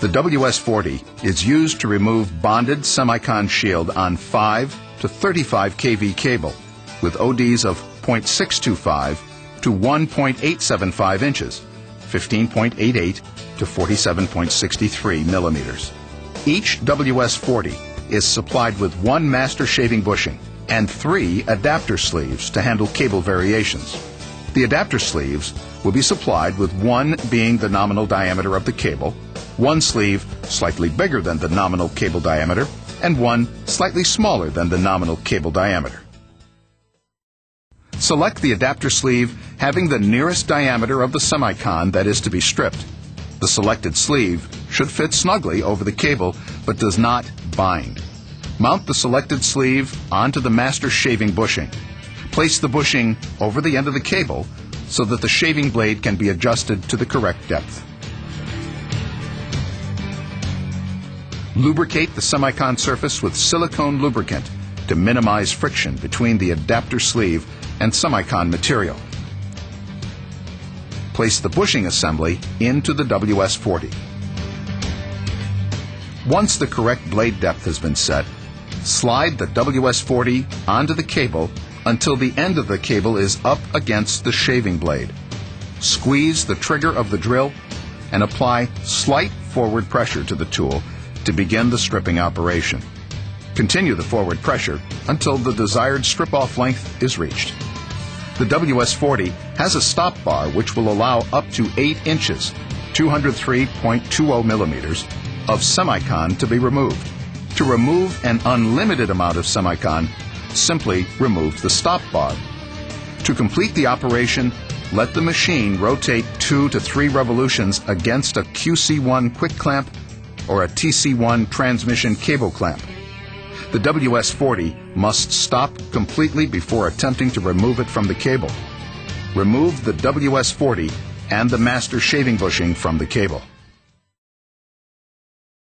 The WS-40 is used to remove bonded semicon shield on 5 to 35 kV cable with ODs of 0.625 to 1.875 inches, 15.88 to 47.63 millimeters. Each WS-40 is supplied with one master shaving bushing and three adapter sleeves to handle cable variations. The adapter sleeves will be supplied with one being the nominal diameter of the cable, one sleeve slightly bigger than the nominal cable diameter, and one slightly smaller than the nominal cable diameter. Select the adapter sleeve having the nearest diameter of the semicon that is to be stripped. The selected sleeve should fit snugly over the cable but does not bind. Mount the selected sleeve onto the master shaving bushing. Place the bushing over the end of the cable so that the shaving blade can be adjusted to the correct depth. Lubricate the semicon surface with silicone lubricant to minimize friction between the adapter sleeve and semicon material. Place the bushing assembly into the WS-40. Once the correct blade depth has been set, slide the WS-40 onto the cable until the end of the cable is up against the shaving blade. Squeeze the trigger of the drill and apply slight forward pressure to the tool to begin the stripping operation. Continue the forward pressure until the desired strip-off length is reached. The WS-40 has a stop bar which will allow up to 8 inches, 203.20 millimeters, of semicon to be removed. To remove an unlimited amount of semicon, simply remove the stop bar. To complete the operation, let the machine rotate 2 to 3 revolutions against a QC1 quick clamp or a TC1 transmission cable clamp. The WS-40 must stop completely before attempting to remove it from the cable. Remove the WS-40 and the master shaving bushing from the cable.